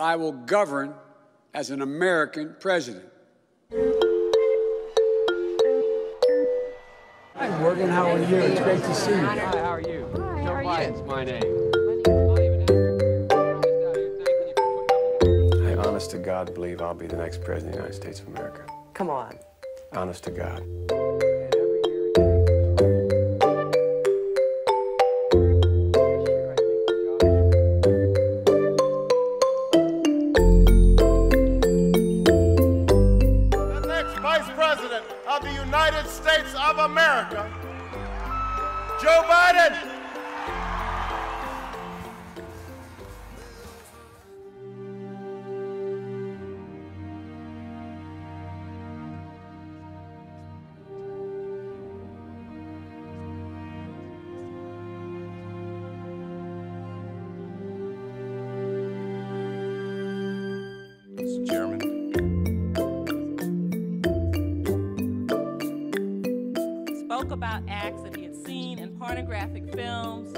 I will govern as an American president. Hi, Morgan. How are you? It's great to see you. Hi, how are you? Hi, Joe how are Biden's you? my name. I honest to God believe I'll be the next president of the United States of America. Come on. Honest to God. Of the United States of America, Joe Biden. Spoke about acts that he had seen in pornographic films